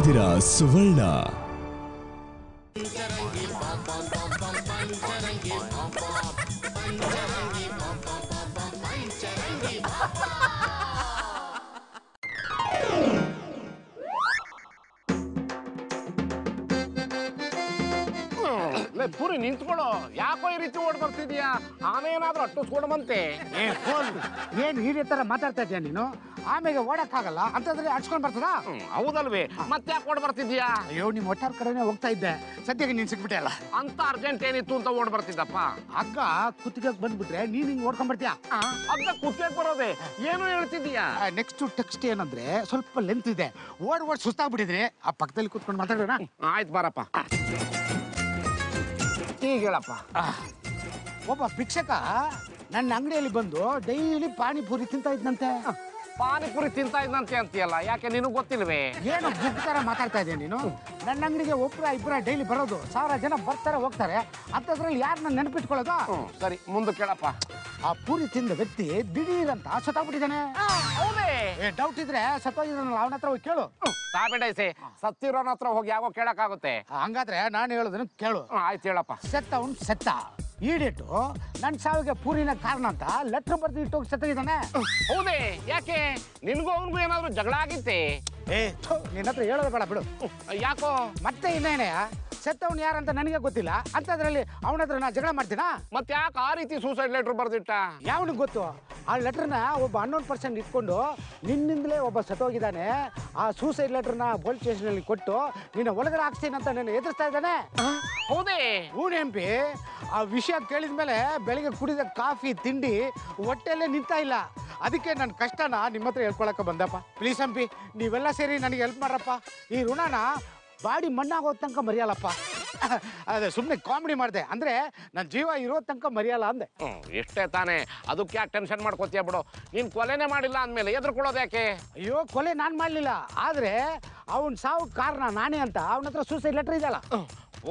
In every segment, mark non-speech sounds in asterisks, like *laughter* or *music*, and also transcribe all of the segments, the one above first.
ಇದ್ದೀರಾ ಸುವರ್ಣ? ಪುರಿ ನಿಂತ್ಕೊಳ್ಳೋ ಯಾಕೋ ಈ ರೀತಿ ಓಡ್ ಬರ್ತಿದ್ಯಾ? ಆಮೇನಾದ್ರೂ ಏನಾದ್ರೂ ಅಟ್ಟಿಸ್ಕೊಂಡು ಬಂತೆ ಏನ್ ಹಿರಿಯ ತರ ಮಾತಾಡ್ತಾ ಇದ್ಯಾ ನೀನು? ಆಮೇಲೆ ಓಡಕ್ಕಾಗಲ್ಲ? ಅಂತಂದ್ರೆ ಅಡ್ಸ್ಕೊಂಡ್ ಬರ್ತದ? ಹ್ಮ್, ಹೌದಲ್ವೇ. ಮತ್ತೆ ಯಾಕೆ ಓಡ್ ಬರ್ತಿದ್ಯಾ? ಅಯ್ಯೋ ನಿಮ್ ಒಟ್ಟಾರ ಕಡೆನೆ ಹೋಗ್ತಾ ಇದ್ದೆ. ಸದ್ಯಕ್ಕೆ ನೀನ್ ಸಿಕ್ಬಿಟ್ಟೆ ಅಲ್ಲ? ಅಂತ ಅರ್ಜೆಂಟ್ ಏನಿತ್ತು ಅಂತ ಓಡ್ ಬರ್ತಿದ್ದಪ್ಪ. ಅಕ್ಕ ಕುತ್ತಿಗೆ ಬಂದ್ಬಿಟ್ರೆ ನೀನ್ ಹಿಂಗ್ ಓಡ್ಕೊಂಡ್ ಬರ್ತೀಯ? ಅದ್ನ ಕುತ್ತಿಗೆ ಬರೋದೆ. ಏನು ಹೇಳ್ತಿದ್ಯಾ? ನೆಕ್ಸ್ಟ್ ಟೆಕ್ಸ್ಟ್ ಏನಂದ್ರೆ ಸ್ವಲ್ಪ ಲೆಂತ್ ಇದೆ. ಓಡ್ ಓಡ್ ಸುಸ್ತಾಗ್ಬಿಟ್ಟಿದ್ರೆ ಆ ಪಕ್ಕದಲ್ಲಿ ಕುತ್ಕೊಂಡು ಮಾತಾಡೋಣ. ಆಯ್ತು ಬಾರಪ್ಪ. ಈಗ ಹೇಳಪ್ಪ. ಒಬ್ಬ ಭಿಕ್ಷಕ ನನ್ನ ಅಂಗಡಿಯಲ್ಲಿ ಬಂದು ಡೈಲಿ ಪಾನಿಪುರಿ ತಿಂತ ಇದ್ನಂತೆ. ಪಾನಿಪುರಿ ತಿಂತಾ ಇದ್ದಂತೆ ಅಂತೀಯಲ್ಲ ಯಾಕೆ ನೀನು ಗೊತ್ತಿಲ್ವೇ? ಏನು ಬುಕ್ ತರ ಮಾತಾಡ್ತಾ ಇದೆಯಾ ನೀನು? ನನ್ನ ಅಂಗಡಿಗೆ ಒಬ್ಬರ ಇಬ್ಬರ ಡೈಲಿ ಬರೋದು ಸಾವಿರ ಜನ ಬರ್ತಾರೆ ಹೋಗ್ತಾರೆ. ಅಂತದ್ರಲ್ಲಿ ಯಾರನ್ನ ನೆನಪಿಟ್ಕೊಳ್ಳೋದು? ಹ್ಮ್ ಸರಿ ಮುಂದೆ ಕೇಳಪ್ಪ. ಆ ಪೂರಿ ತಿಂದ ವ್ಯಕ್ತಿ ದಿಢೀರ್ ಅಂತ ಸತ್ತಾಗ್ಬಿಟ್ಟಿದ್ದಾನೆ ಹೌದೇ ಏ ಡೌಟ್ ಇದ್ರೆ ಸತ್ತೋಗಿದ್ದಾನಲ್ಲ ಅವನ ಹತ್ರ ಹೋಗಿ ಕೇಳು. ತಾಬೇಡೈಸೆ ಸತ್ತಿರೋನ ಹತ್ರ ಹೋಗಿ ಯಾವಾಗ ಕೇಳಕ್ಕಾಗುತ್ತೆ. ಹಂಗಾದ್ರೆ ನಾನು ಹೇಳೋದನ್ನ ಕೇಳು. ಹ್ಮ್, ಆಯ್ತು ಹೇಳಪ್ಪ. ಸತ್ತ ಅವನು ಸತ್ತ. ಈಡೇಟು ನನ್ನ ಸಾವಿಗೆ ಪೂರಿನ ಕಾರಣ ಅಂತ ಲೆಟ್ರ್ ಬರೆದು ಇಟ್ಟೋಗಿ ಸತ್ತಿದ್ದಾನೆ ಹೌದೇ? ಯಾಕೆ? ನಿನ್ಗೂ ಅವನಿಗೂ ಏನಾದ್ರು ಜಗಳ ಆಗಿತ್ತೆ? ಏ ಥು, ನಿನ್ನ ಹತ್ರ ಹೇಳೋದು ಬೇಡ ಬಿಡು. ಯಾಕೋ? ಮತ್ತೆ ಇನ್ನೇನೆ ಸತ್ತವನು ಯಾರಂತ ನನಗೆ ಗೊತ್ತಿಲ್ಲ. ಅಂತದ್ರಲ್ಲಿ ಅವನ ಹತ್ರ ನಾ ಜಗಳ ಮಾಡ್ತೀನಾ? ಮತ್ತೆ ಯಾಕೆ ಆ ರೀತಿ ಸೂಸೈಡ್ ಲೆಟರ್ ಬರ್ದಿಟ್ಟ? ಯಾವನಿಗೆ ಗೊತ್ತು? ಆ ಲೆಟರ್ನ ಒಬ್ಬ ಹನ್ನೊಂದು ಪರ್ಸೆಂಟ್ ಇಟ್ಕೊಂಡು ನಿನ್ನಿಂದಲೇ ಒಬ್ಬ ಸತ್ತೋಗಿದ್ದಾನೆ. ಆ ಸೂಸೈಡ್ ಲೆಟರ್ನ ಪೊಲೀಸ್ ಸ್ಟೇಷನಲ್ಲಿ ಕೊಟ್ಟು ನಿನ್ನ ಒಳಗಡೆ ಹಾಕ್ತೀನಿ ಅಂತ ನನ್ನ ಎದುರಿಸ್ತಾ ಇದ್ದಾನೆ. ಹೌದೇ? ಹೂನ್ ಹಂಪಿ ಆ ವಿಷಯ ಕೇಳಿದ ಮೇಲೆ ಬೆಳಿಗ್ಗೆ ಕುಡಿದ ಕಾಫಿ ತಿಂಡಿ ಹೊಟ್ಟೆಲ್ಲೇ ನಿಂತಾ ಇಲ್ಲ. ಅದಕ್ಕೆ ನನ್ನ ಕಷ್ಟನ ನಿಮ್ಮ ಹತ್ರ ಹೇಳ್ಕೊಳಕ್ಕೆ ಬಂದಪ್ಪ ಪ್ಲೀಸ್ ಹಂಪಿ ನೀವೆಲ್ಲ ಸೇರಿ ನನಗೆ ಹೆಲ್ಪ್ ಮಾಡ್ರಪ್ಪ. ಈ ಋಣನ ಬಾಡಿ ಮಣ್ಣಾಗೋ ತನಕ ಮರಿಯಲ್ಲಪ್ಪ ಅದೇ ಸುಮ್ಮನೆ ಕಾಮಿಡಿ ಮಾಡಿದೆ. ಅಂದ್ರೆ ನನ್ನ ಜೀವ ಇರೋ ತನಕ ಮರಿಯಲ್ಲ ಅಂದೆ. ಎಷ್ಟೇ ತಾನೇ. ಅದಕ್ಕೆ ಯಾಕೆ ಟೆನ್ಷನ್ ಮಾಡ್ಕೋತೀಯ ಬಿಡು. ನೀನ್ ಕೊಲೆನೇ ಮಾಡಿಲ್ಲ ಅಂದ್ಮೇಲೆ ಕೊಡೋದು ಯಾಕೆ? ಅಯ್ಯೋ ಕೊಲೆ ನಾನು ಮಾಡಲಿಲ್ಲ. ಆದರೆ ಅವನ ಸಾವು ಕಾರಣ ನಾನೇ ಅಂತ. ಅವನ ಹತ್ರ ಸೂಸೈಡ್ ಲೆಟರ್ ಇದೆಯಲ್ಲ?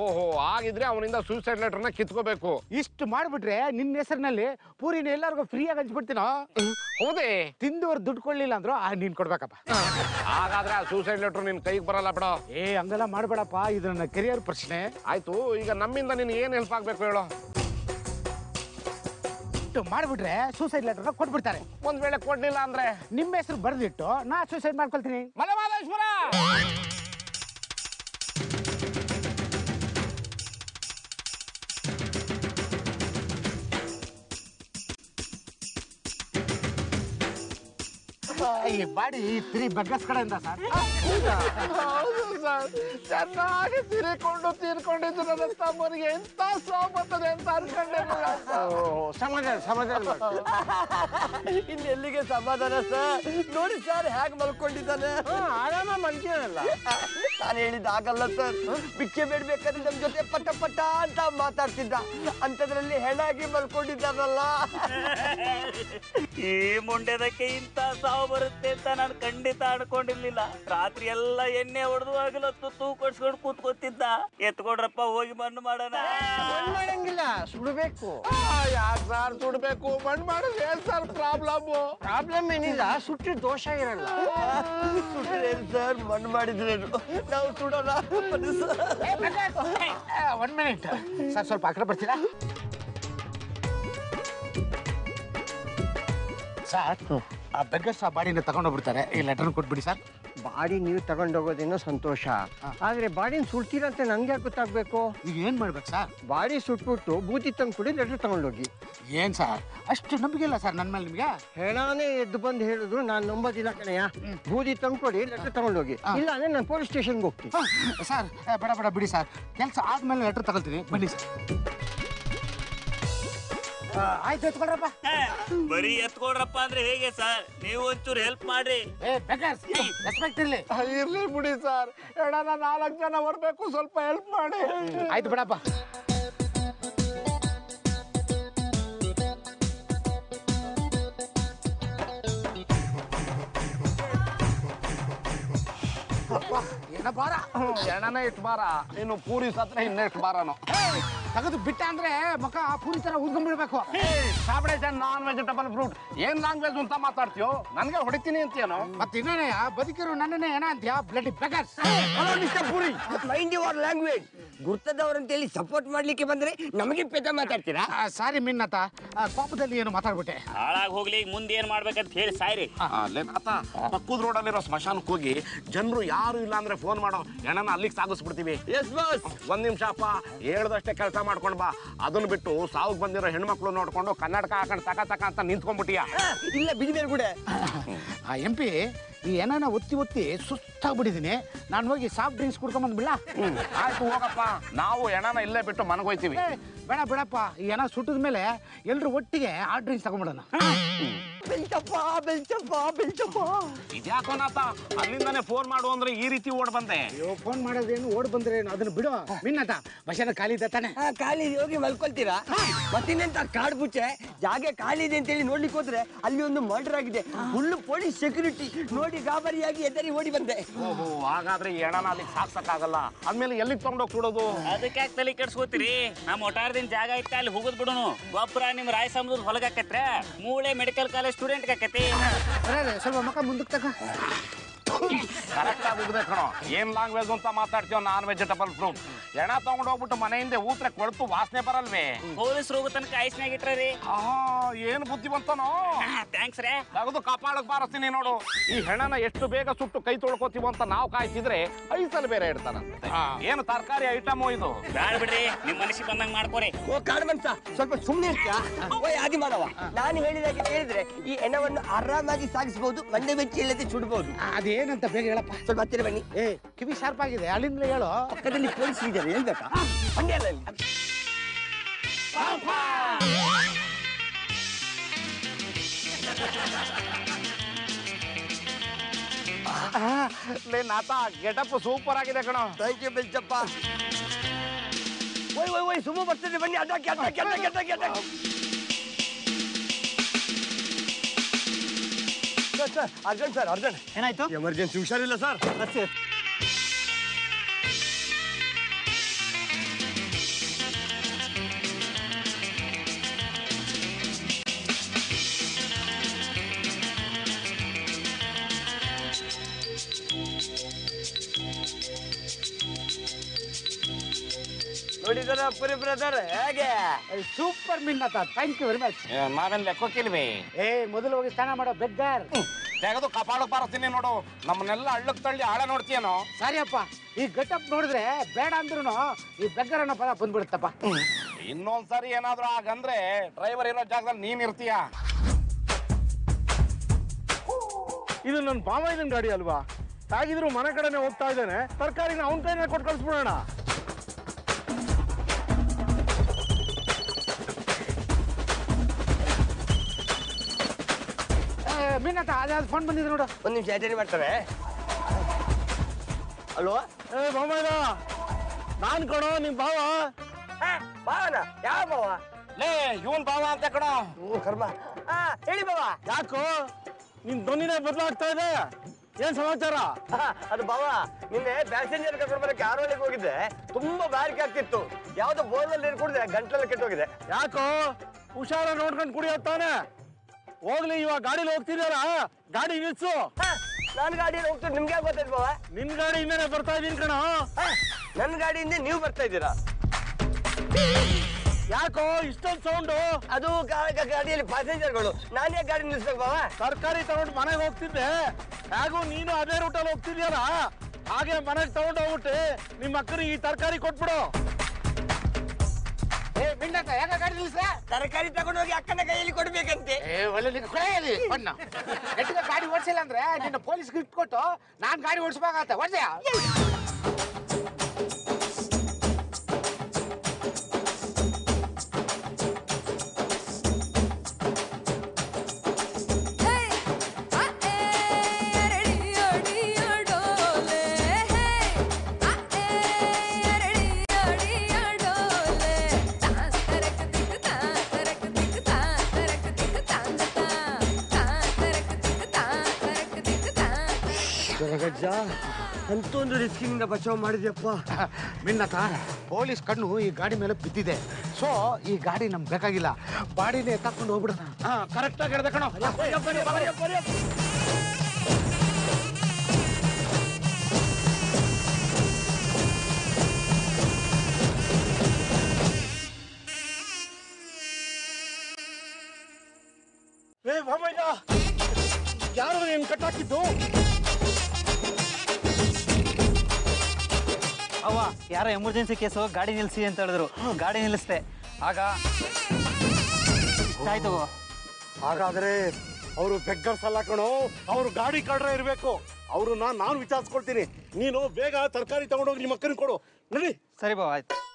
ಓಹೋ ಆಗಿದ್ರೆ ಅವನಿಂದ ಸೂಸೈಡ್ನ ಕಿತ್ಕೋಬೇಕು. ಇಷ್ಟು ಮಾಡ್ಬಿಟ್ರೆ ನಿನ್ನ ಹೆಸರಿನಲ್ಲಿ ಪೂರಿನ ಎಲ್ಲರಿಗೂ ಫ್ರೀಯಾಗಿ ಹಂಚ್ಬಿಡ್ತೀನೋ? ಹೌದೇ. ತಿಂದವ್ರು ದುಡ್ಡು ಕೊಡ್ಲಿಲ್ಲ ಅಂದ್ರು ಆ ನೀನು ಕೊಡ್ಬೇಕಪ್ಪ. ಹಾಗಾದ್ರೆ ಆ ಸೂಸೈಡ್ ಲೆಟರ್ ನಿನ್ ಕೈಗೆ ಬರಲ್ಲ ಬಿಡೋ. ಏ ಹಂಗೆಲ್ಲ ಮಾಡಬೇಡಪ್ಪ. ಇದು ನನ್ನ ಕೆರಿಯರ್ ಪ್ರಶ್ನೆ. ಆಯ್ತು ಈಗ ನಮ್ಮಿಂದ ನಿನ್ಗೆ ಏನ್ ಹೆಲ್ಪ್ ಆಗ್ಬೇಕು ಹೇಳು. ಇಷ್ಟು ಮಾಡಿಬಿಟ್ರೆ ಸೂಸೈಡ್ ಲೆಟರ್ ಕೊಟ್ಬಿಡ್ತಾರೆ. ಒಂದ್ ವೇಳೆ ಕೊಡ್ಲಿಲ್ಲ ಅಂದ್ರೆ? ನಿಮ್ಮ ಹೆಸರು ಬರೆದಿಟ್ಟು ನಾ ಸೂಸೈಡ್ ಮಾಡ್ಕೊಳ್ತೀನಿ. ಮಲಮಾದೇಶ್ವರ ಈ ಬಾಡಿ ತ್ರೀ ಬಗ್ಗಸ್ ಕಡೆಯಿಂದ ಸರ್. ಚೆನ್ನಾಗಿ ತಿರ್ಕೊಂಡು ತೀರ್ಕೊಂಡಿದ್ದು ನನ್ನ ತಮ್ಮನಿಗೆ ಎಂತ ಸೋ ಬರ್ತದೆ ಅಂತ ಅನ್ಕೊಂಡೆ ಸಮಾಧಾನ ಸಮಾಧಾನ ಇನ್ನು ಎಲ್ಲಿಗೆ ಸಮಾಧಾನ ಸರ್? ನೋಡಿ ಸರ್ ಹೇಗೆ ಮಲ್ಕೊಂಡಿದ್ದಾನೆ. ಆರಾಮ ಮನ್ಕೇನಲ್ಲ ನಾನು ಹೇಳಿದ್ ಆಗಲ್ಲ ಸರ್. ಬಿಕ್ಕೆ ಬೇಡ್ಬೇಕಾದ್ರೆ ನಮ್ಮ ಜೊತೆ ಪಟ ಪಟ ಅಂತ ಮಾತಾಡ್ತಿದ್ದ. ಅಂಥದ್ರಲ್ಲಿ ಹೆಣಾಗಿ ಮಲ್ಕೊಂಡಿದ್ದಾನಲ್ಲ. ಈ ಮುಂಡೆದಕ್ಕೆ ಇಂತ ಸಾವು ಬರುತ್ತೆ ಅಂತ ನಾನು ಖಂಡಿತ ಅನ್ಕೊಂಡಿರ್ಲಿಲ್ಲ ರಾತ್ರಿ ಎಲ್ಲ ಎಣ್ಣೆ ಹೊಡೆದು ಆಗಲತ್ತು ತೂ ಕೊಡ್ಸ್ಕೊಂಡು ಕೂತ್ಕೊತಿದ್ದ. ಎತ್ಕೊಡ್ರಪ್ಪ ಹೋಗಿ ಮಣ್ಣು ಮಾಡೋಣ. ಮಾಡಂಗಿಲ್ಲ ಸುಡಬೇಕು. ಯಾಕೆ ಸಾರ್ ಸುಡ್ಬೇಕು? ಮಣ್ಣು ಮಾಡಿದ್ರೆ ಏನ್ ಸರ್ ಪ್ರಾಬ್ಲಮ್ ಪ್ರಾಬ್ಲಮ್ ಏನಿಲ್ಲ ಸುಟ್ಟಿ ದೋಷ ಇರಲ್ಲ. ಸುಟ್ರೇನು ಸರ್? ಮಣ್ಣು ಮಾಡಿದ್ರೇನು? ನಾವು ಸುಡೋಣ. ಬನ್ನಿ ಸರ್. ಒನ್ ಮಿನಿಟ್ ಸರ್ ಸ್ವಲ್ಪ ಆಕಡೆ ಬರ್ತೀರಾ? ಸರ್ ಆ ಬೆಗ್ಗಸ್ ಆ ಬಾಡಿನ ತಗೊಂಡೋಗ್ಬಿಡ್ತಾರೆ. ಈ ಲೆಟರ್ ಕೊಟ್ಬಿಡಿ ಸರ್ ಬಾಡಿ ನೀವು ತಗೊಂಡೋಗೋದೇನೋ ಸಂತೋಷ. ಆದ್ರೆ ಬಾಡಿನ ಸುಡ್ತೀರಂತೆ ನನ್ಗೆ ಯಾಕೆ ಗೊತ್ತಾಗ್ಬೇಕು? ಈಗ ಏನ್ ಮಾಡ್ಬೇಕು ಸರ್ ಬಾಡಿ ಸುಟ್ಬಿಟ್ಟು ಬೂತಿ ತಂದು ಕೊಡಿ ಲೆಟರ್ ತಗೊಂಡೋಗಿ. ಏನ್ ಸರ್ ಅಷ್ಟು ನಂಬಿಕೆ ಇಲ್ಲ ಸರ್ ನನ್ನ ಮೇಲೆ ನಿಮಗೆ? ಹೇಳಾನೇ ಎದ್ದು ಬಂದು ಹೇಳಿದ್ರು ನಾನು ನಂಬೋದಿಲ್ಲ ಕಣಯ್ಯ ಬೂದಿ ತಂದು ಕೊಡಿ ಲೆಟ್ರ್ ತಗೊಂಡೋಗಿ. ಇಲ್ಲ ಅಂದ್ರೆ ನಾನು ಪೊಲೀಸ್ ಸ್ಟೇಷನ್ಗೆ ಹೋಗ್ತೀನಿ. ಸರ್ ಬೇಡ ಬೇಡ ಬಿಡಿ ಸರ್ ಕೆಲಸ ಆದ್ಮೇಲೆ ಲೆಟರ್ ತಗೊಳ್ತೀನಿ. ಬನ್ನಿ ಸರ್ ಆಯ್ತು ಎತ್ಕೊಳ್ರಪ್ಪ. ಬರೀ ಎತ್ಕೊಡ್ರಪ್ಪ ಅಂದ್ರೆ ಹೇಗೆ ಸರ್? ನೀವು ಒಂಚೂರು ಹೆಲ್ಪ್ ಮಾಡ್ರಿ. ಏ ರೆಸ್ಪೆಕ್ಟ್ ಇರ್ಲಿ. ಇರ್ಲಿ ಬಿಡಿ ಸರ್. ಎಡನ ನಾಲ್ಕು ಜನ ಬರ್ಬೇಕು ಸ್ವಲ್ಪ ಹೆಲ್ಪ್ ಮಾಡಿ. ಆಯ್ತು ಬಿಡಪ್ಪ. ಅಪ್ಪ, ಏನ ಬಾರ? ಎಣ್ಣನ ಇಟ್ಟು ಬಾರ. ಇನ್ನು ಪೂರಿ ಸತ್ರ ಇನ್ನೆಷ್ಟು ಬಾರನು. ತೆಗೆದು ಬಿಟ್ಟ ಅಂದ್ರೆ ಆ ಪೂರಿ ತರ ಉದ್ಕೊಂಡ್ಬಿಡ್ಬೇಕು ಸಾಬಡೇಜ್ ನಾನ್ ವೆಜಿಟಬಲ್ ಫ್ರೂಟ್ ಏನ್ ಲ್ಯಾಂಗ್ವೇಜ್ ಅಂತ ಮಾತಾಡ್ತೀಯೋ? ನನ್ಗೆ ಹೊಡಿತೀನಿ ಏನು ಮತ್ತೆ ಇನ್ನೇನಯ್ಯ ಬದುಕಿರೋ ನನ್ನನ್ನೇ ಏನ ಅಂತೀಯ? Bloody beggars Puri. Mind your language ಗುರ್ತದವ್ರಂತೇಳಿ support ಮಾಡ್ಲಿಕ್ಕೆ ಬಂದ್ರೆ ನಮಗೆ ಪೆದ ಮಾತಾಡ್ತೀರಾ? ಸಾರಿ ಮಿನ್ನತ ಆ, ಕೋಪದಲ್ಲಿ ಏನು ಮಾತಾಡ್ಬಿಟ್ಟೆ? ಹಾಳಾಗಿ ಹೋಗ್ಲಿ ಈಗ ಮುಂದೆ ಏನ್ ಮಾಡ್ಬೇಕಂತ ಹೇಳಿ ಸಾಯ್ರಿ. ಆತ ಪಕ್ಕದ ರೋಡಲ್ಲಿರೋ ಸ್ಮಶಾನಕ್ಕೆ ಹೋಗಿ ಜನರು ಯಾರು ಇಲ್ಲ ಅಂದ್ರೆ ಫೋನ್ ಮಾಡೋ ಹೆಣನ ಅಲ್ಲಿಗೆ ಸಾಗಿಸ್ಬಿಡ್ತೀವಿ. ಎಸ್ ಬಾಸ್ ಒಂದ್ ನಿಮಿಷ ಅಪ್ಪ ಹೇಳ್ದಷ್ಟೇ ಕೆಲಸ ಮಾಡ್ಕೊಂಡ್ ಬಾ. ಅದನ್ನ ಬಿಟ್ಟು ಸಾವು ಬಂದಿರೋ ಹೆಣ್ಮಕ್ಳು ನೋಡ್ಕೊಂಡು ಕನ್ನಡಕ ಹಾಕೊಂಡು ತಕ ತಕ ಅಂತ ನಿಂತ್ಕೊಂಡ್ಬಿಟ್ಟಿಯಾ? ಇಲ್ಲ ಬಿಜಿ ಕೂಡ ಆ ಎಂ ಪಿ ಈ ಏನಾನ ಒತ್ತಿ ಒತ್ತಿ ಸುಸ್ತಾಗ್ಬಿಟ್ಟಿದ್ದೀನಿ ನಾನು ಹೋಗಿ ಸಾಫ್ಟ್ ಡ್ರಿಂಕ್ಸ್ ಕುಡ್ಕೊಂಬಂದ್ಬಿಡ್ಲಾ ಆಯ್ತು ಹೋಗಪ್ಪ. ನಾವು ಏನಾನ ಇಲ್ಲೇ ಬಿಟ್ಟು ಮನೆಗೆ ಹೋಯ್ತೀವಿ. ಬೇಡ ಬೇಡಪ್ಪ. ಈ ಏನ ಸುಟ್ಟಿದ ಮೇಲೆ ಎಲ್ರು ಒಟ್ಟಿಗೆ ಆ ಡ್ರಿಂಕ್ಸ್ ತಗೊಂಡ್ಬಿಡೋಣ. ಬೆಳ್ತಪ್ಪ ಬೆಳ್ತಪ್ಪ ಇದ್ಯಾಕೋ ನಾತ ಅಲ್ಲಿಂದಾನೆ ಫೋನ್ ಮಾಡು ಅಂದ್ರೆ ಈ ರೀತಿ ಓಡ್ ಬಂದೆ. ಅಯ್ಯೋ ಫೋನ್ ಮಾಡೋದೇನು ಓಡ್ ಬಂದ್ರೇನು ಅದನ್ನ ಬಿಡು. ಮಿನ್ನತ ಬಸನ ಖಾಲಿ ಇದೆ ತಾನೆ. ಹಾ ಖಾಲಿ ಇದೆ, ಹೋಗಿ ಮಲ್ಕೊಳ್ತೀರಾ? ಮತ್ತಿನ್ನೆಂತ ಕಾಡ್ ಬುಚ್ಚೆ ಜಾಗ ಖಾಲಿ ಇದೆ ಅಂತೇಳಿ ನೋಡ್ಲಿಕ್ಕೆ ಹೋದ್ರೆ ಅಲ್ಲಿ ಒಂದು ಮರ್ಡರ್ ಆಗಿದೆ. ಫುಲ್ ಪೊಲೀಸ್ ಸೆಕ್ಯೂರಿಟಿ ನೋಡಿ ಗಾಬರಿಯಾಗಿ ಎದರಿ ಓಡಿ ಬಂದೆ. ಓಹೋ ಹಾಗಾದ್ರೆ ಏನಾನ ಅಲ್ಲಿ ಅಲ್ಲಿಗೆ ಸಾಕ್ಸಕ್ಕಾಗಲ್ಲ. ಅಂದ್ಮೇಲೆ ಎಲ್ಲಿಗೆ ತಗೊಂಡೋಗಿ ಕೊಡೋದು? ಅದಕ್ಕೆ ಯಾಕೆ ತಲೆ ಕೆಡ್ಸ್ಕೋತೀರಿ? ನಮ್ಮ ಒಟಾರದಿಂದ ಜಾಗ ಐತೆ ಅಲ್ಲಿ ಹೋಗುದ್ ಬಿಡೋನು. ಗೊಬ್ಬರ ನಿಮ್ ರಾಯ ಸಮುದ್ರ ಹೊಲಗಾಕತ್ರೆ ಮೂಳೆ ಮೆಡಿಕಲ್ ಕಾಲೇಜ್ ಸ್ಟೂಡೆಂಟ್ ಆಕತಿ ಅರೆ ಸ್ವಲ್ಪ ಮಕ್ಕ ಮುಂದಕ್ಕೆ ತಗ ಕರೆಕ್ಟ್ ಆಗಿ ಹೋಗಿದೆ ಕಣೋ ಏನ್ ಲ್ಯಾಂಗ್ವೇಜ್ ಅಂತ ಮಾತಾಡ್ತೀವ ನಾನ್ ವೆಜಿಟಬಲ್ ಫ್ರೂಟ್ ಹೆಣ ತಗೊಂಡ್ ಹೋಗ್ಬಿಟ್ಟು ಮನೆಯಿಂದ ಊತ್ರೆ ಕೊಳ್ತು ವಾಸನೆ ಬರಲ್ವೇ? ಪೊಲೀಸ್ ರೋಗ ತನಕ ಐಸ್ನಾಗ ಇಟ್ರಿ ಆಹಾ ಏನ್ ಬುದ್ಧಿವಂತನೋ ಥ್ಯಾಂಕ್ಸ್ ರೇ. ತೆಗೆದು ಕಾಪಾಡಕ್ ಬಾರಸ್ತೀನಿ ನೋಡು. ಈ ಹೆಣನ ಎಷ್ಟು ಬೇಗ ಸುಟ್ಟು ಕೈ ತೊಳ್ಕೊತೀವೋ ಅಂತ ನಾವು ಕಾಯ್ತಿದ್ರೆ ಐಸಲ್ಲಿ ಬೇರೆ ಇಡ್ತಾನಂತೆ. ಏನು ತರಕಾರಿ ಐಟಮು ಇದು? ಬ್ಯಾಡ ಬಿಡ್ರಿ ನಿಮ್ ಮನಸ್ಸಿಗೆ ಬಂದಂಗ್ ಮಾಡ್ಕೋರಿ. ಓ ಕಾಡ್ ಮನ್ಸ ಸ್ವಲ್ಪ ಸುಮ್ಮನೆ ಇರ್ತೀಯಾ? ಓ ಆದಿ ಮಾನವ ನಾನು ಹೇಳಿದಾಗೆ ಹೇಳಿದ್ರೆ ಈ ಹೆಣವನ್ನು ಆರಾಮಾಗಿ ಸಾಗಿಸಬಹುದು ಮಂಡೆ ಬೆಚ್ಚಿ ಇಲ್ಲದೆ ಸುಡಬಹುದು ಅದೇನಂತ ಬೇಗ ಹೇಳಪ್ಪ. ಸ್ವಲ್ಪ ಹತ್ತಿರ ಬನ್ನಿ. ಏ ಕಿವಿ ಶಾರ್ಪ್ ಆಗಿದೆ. ಅಲ್ಲಿಂದಲೇ ಹೇಳು. ಪಕ್ಕದಲ್ಲಿ ಪೊಲೀಸ್ ಇದ್ದಾರೆ ಹೇಳ್ಬೇಕಾ ಹಂಗೆ ಅಲ್ಲ ಇಲ್ಲಿ. ಲೇ ನಾತ ಗೆಟಪ್ ಸೂಪರ್ ಆಗಿದೆ ಕಣೋ. Thank you Belchappa. ಓಯ್ ಓಯ್ ಓಯ್ ಸುಮ್ಮ ಬರ್ತದೆ ಬನ್ನಿ ಅಡ್ಡಾಕಿ ಅಡ್ಡಾಕಿ ಅಡ್ಡಾಕಿ ಅಡ್ಡಾಕಿ ಅಡ್ಡಾಕಿ sir sir urgent sir urgent ಏನಾಯ್ತು ಎಮರ್ಜೆನ್ಸಿ ಹುಷಾರಿಲ್ಲ ಸರ್ ಅಷ್ಟೇ ನೋಡಿದಾರ ಪುರಿ ಬ್ರದರ್ ಹೇಗೆ ಸೂಪರ್ ಮಿನ್ನತ ಥ್ಯಾಂಕ್ ಯು ವೆರಿ ಮಚ್ ನಾವೇನ್ ಲೆಕ್ಕೋಕಿಲ್ವಿ ಏ ಮೊದಲು ಹೋಗಿ ಸ್ನಾನ ಮಾಡೋ ಬೆಗ್ಗರ್. ತೆಗೆದು ಕಪಾಳಕ್ಕೆ ಬಾರಿಸ್ತೀನಿ ನೋಡು. ನಮ್ಮನ್ನೆಲ್ಲ ಹಳ್ಳಕ್ ತಳ್ಳಿ ಆಳ ನೋಡ್ತೀಯನೋ? ಸರಿಯಪ್ಪ. ಈ ಗಟಪ್ ನೋಡಿದ್ರೆ ಬೇಡ ಅಂದ್ರೂ ಈ ಬೆಗ್ಗರನ್ನ ಪದ ಬಂದ್ಬಿಡುತ್ತಪ್ಪ. ಇನ್ನೊಂದ್ಸರಿ ಏನಾದ್ರೂ ಆಗಂದ್ರೆ ಡ್ರೈವರ್ ಇರೋ ಜಾಗದಲ್ಲಿ ನೀನ್ ಇರ್ತೀಯ? ಇದು ನನ್ನ ಬಾಮೈದನ್ ಗಾಡಿ ಅಲ್ವಾ? ತಾಗಿದ್ರು ಮನೆ ಕಡೆನೆ ಹೋಗ್ತಾ ಇದ್ದಾನೆ. ತರಕಾರಿನ ಅವನ ಕೈನೇ ಕೊಟ್ಟು ಕಳಿಸ್ಬಿಡೋಣ. ಏ, ಮಿನ್ನತ ಅದು ಫೋನ್ ಬಂದಿದೆ ನೋಡು. ಒಂದ್ ನಿಮಿಷ ಅಟೆಂಡ್ ಮಾಡ್ತಾರೆ. ಹಲೋ ಏ ಬಾಮೈದ ನಾನ್ ಕಣೋ ನಿಮ್ ಬಾವ ಭಾವನ? ಯಾವ ಬಾವ ಲೇ ಇವನ್ ಬಾವ ಅಂತ ಕಣೋ. ಕರ್ಮ. ಹಾ ಹೇಳಿ ಭಾವ. ಯಾಕೋ? ನಿನ್ ಧ್ವನಿನೇ ಬದಲಾಗ್ತಾ ಇದೆ. ಏನ್ ಸಮಾಚಾರ? ಹಾ, ಅದು ಬಾವ ನಿನ್ನೆ ಪ್ಯಾಸೆಂಜರ್ ಕರ್ಕೊಂಡು ಬರಕ್ಕೆ ಆರೋಳಿಗೆ ಹೋಗಿದ್ದೆ. ತುಂಬಾ ಬಾರಿಕೆ ಆಗ್ತಿತ್ತು. ಯಾವ್ದೋ ಬೋರ್ನಲ್ಲಿ ನೀರು ಕುಡಿದ್ರೆ ಗಂಟಲೆಲ್ಲ ಕೆಟ್ಟೋಗಿದೆ. ಯಾಕೋ? ಹುಷಾರ ನೋಡ್ಕೊಂಡು ಕುಡಿಯೋತ್ತಾನೆ ಹೋಗ್ಲಿ ಇವಾಗ ಗಾಡಿಲಿ ಹೋಗ್ತಿದ್ಯಾರ ಗಾಡಿ ನಿಲ್ಸು. ನನ್ ಗಾಡಿಯಲ್ಲಿ ಹೋಗ್ತೀನಿ ನಿಮ್ಗೆ ಗೊತ್ತಿದ್ ಗೊತ್ತಾಯ್ತು ಗಾಡಿ ನಿನ್ ಗಾಡಿಯಿಂದನೇ ಬರ್ತಾ ಇದೀನಿ ಕಣ. ನನ್ ನನ್ನ ಗಾಡಿಯಿಂದ ನೀವು ಬರ್ತಾ ಇದ್ದೀರಾ? ಯಾಕೋ ಇಷ್ಟೊಂದು ಸೌಂಡು ಅದು ಗಾ- ಗಾ- ಗಾಡಿಯಲ್ಲಿ ಪ್ಯಾಸೆಂಜರ್ಗಳು ನಾನು ಯಾಕೆ ಗಾಡಿ ನಿಲ್ಲಿಸ್ಬೇಕು ಬಾವ ತರಕಾರಿ ತಗೊಂಡು ಮನೆಗೆ ಹೋಗ್ತಿದ್ದೆ. ಹಾಗೂ ನೀನು ಅದೇ ರೂಟಲ್ಲಿ ಹೋಗ್ತಿದ್ಯಲ್ಲ? ಹಾಗೆ ಮನೆಗೆ ತಗೊಂಡು ಹೋಗ್ಬಿಟ್ಟು ನಿಮ್ಮ ಅಕ್ಕನಿಗೆ ಈ ತರಕಾರಿ ಕೊಟ್ಬಿಡು. ಏ ಮಿನ್ನತ ಯಾಕ ಗಾಡಿ ತರಕಾರಿ ತಗೊಂಡು ಹೋಗಿ ಅಕ್ಕನ ಕೈಯಲ್ಲಿ ಕೊಡ್ಬೇಕಂತೆ. ಏ ಒಳ್ಳೆ ನಿನ್ನ ಕೊಳೆಯಲ್ಲಿ ಬಣ್ಣ ಗಟ್ಟಿಗೆ ಗಾಡಿ ಓಡಿಸಿಲ್ಲ ಅಂದ್ರೆ ನಿನ್ನ ಪೊಲೀಸ್ ಗಿಫ್ಟ್ ಕೊಟ್ಟು ನಾನ್ ಗಾಡಿ ಓಡಿಸ್ಬೇಕಾಗತ್ತೆ ಓಡಿಸ್ಯಾ? ಅಂತ ಒಂದು ರಿಸ್ಕಿನಿಂದ ಬಚಾವ್ ಮಾಡಿದ್ಯಪ್ಪ? *laughs* ಮಿನ್ನತ ಪೊಲೀಸ್ ಕಣ್ಣು ಈ ಗಾಡಿ ಮೇಲೆ ಬಿದ್ದಿದೆ. ಸೊ ಈ ಗಾಡಿ ನಮ್ಗೆ ಬೇಕಾಗಿಲ್ಲ. ಬಾಡಿನೇ ತಕೊಂಡು ಹೋಗ್ಬಿಡೋಣ. ಹಾ ಕರೆಕ್ಟ್ ಆಗಿ ಹೇಳ್ದೆ ಕಣೋ. ಏ ಬಾಬಯ್ಯ ಯಾರು ನೀನ್ ಕಟ್ಟಾಕಿದ್ದು? ಯಾರೋ ಎಮರ್ಜೆನ್ಸಿ ಕೇಸು ಗಾಡಿ ನಿಲ್ಲಿಸಿ ಅಂತ ಹೇಳಿದ್ರು. ಗಾಡಿ ನಿಲ್ಲಿಸ್ದೆ. ಆಗ ಆಯ್ತು. ಹಾಗಾದ್ರೆ ಅವರು ಬೆಗ್ಗರ್ಸ್ ಅಲ್ಲ ಕಣೋ. ಅವರು ಗಾಡಿ ಕಡ್ರೆ ಇರಬೇಕು. ಅವ್ರನ್ನ ನಾನು ವಿಚಾರಿಸ್ಕೊಳ್ತೀನಿ. ನೀನು ಬೇಗ ತರಕಾರಿ ತಗೊಂಡೋಗಿ ನಿಮ್ಮ ಅಕ್ಕನ ಕೊಡು. ನಡಿ. ಸರಿ ಬಾ ಆಯ್ತು.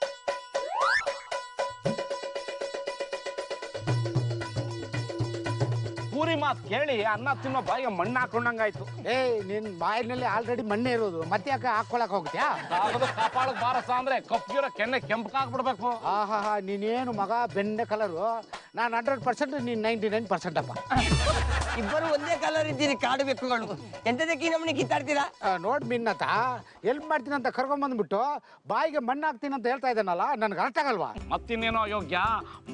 ಮಾತು ಕೇಳಿ ಅನ್ನ ತಿನ್ನೋ ಬಾಯಿಗೆ ಮಣ್ಣು ಹಾಕೊಂಡಂಗಾಯ್ತು ಏ ನಿನ್ ಬಾಯಿನಲ್ಲಿ ಆಲ್ರೆಡಿ ಮಣ್ಣೆ ಇರೋದು. ಮತ್ತೆ ಯಾಕೆ ಹಾಕೊಳಕ್ ಹೋಗ್ತ್ಯಾ? ಕಾಗದ ಕಪಾಳಕ್ ಬಾರಸ ಅಂದ್ರೆ ಕಪ್ಪಿರೋ ಕೆನ್ನೆ ಕೆಂಪಕ್ಕಾಗ್ಬಿಡ್ಬೇಕು ಆಹಾ ನೀನೇನು ಮಗ ಬೆಣ್ಣೆ ಕಲರು ನಾನು ಹಂಡ್ರೆಡ್ ಪರ್ಸೆಂಟ್ ನೀನು ನೈಂಟಿ ನೈನ್ ಪರ್ಸೆಂಟ್ ಅಪ್ಪ. *laughs* ಇಬ್ಬರು ಒಂದೇ ಕಲರ್ ಇದ್ದೀರಿ ಕಾಡು ಬೆಕ್ಕುಗಳು. ಎಂತದಕ್ಕೆ ನಮ್ಮನೆ ಕಿತ್ತಾಡ್ತೀರಾ? ನೋಡ್ ಮಿನ್ನತ. ಎಲ್ಪ್ ಮಾಡ್ತೀನಿ ಅಂತ ಕರ್ಕೊಂಬಂದ್ಬಿಟ್ಟು ಬಾಯಿಗೆ ಮಣ್ಣು ಹಾಕ್ತೀನಿ ಅಂತ ಹೇಳ್ತಾ ಇದ್ದಾನಲ್ಲ ನನ್ಗೆ ಅರ್ಥ ಆಗಲ್ವಾ? ಮತ್ತಿನ್ನೇನೋ ಯೋಗ್ಯ